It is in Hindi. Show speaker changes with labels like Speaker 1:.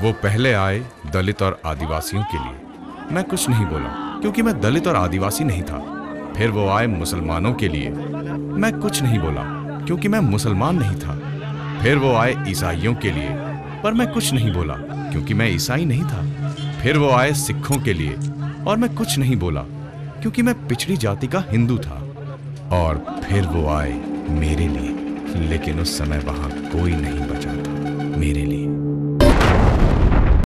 Speaker 1: वो पहले आए दलित और आदिवासियों के लिए। मैं कुछ नहीं बोला, क्योंकि मैं दलित और आदिवासी नहीं था। फिर वो आए मुसलमानों के लिए। मैं कुछ नहीं बोला, क्योंकि मैं मुसलमान नहीं था। फिर वो आए ईसाइयों के लिए, पर मैं कुछ नहीं बोला, क्योंकि मैं ईसाई नहीं था। फिर वो आए सिखों के लिए, और मैं कुछ नहीं बोला, क्योंकि मैं पिछड़ी जाति का हिंदू था। और फिर वो आए मेरे लिए, लेकिन उस समय वहाँ कोई नहीं बचा था मेरे लिए।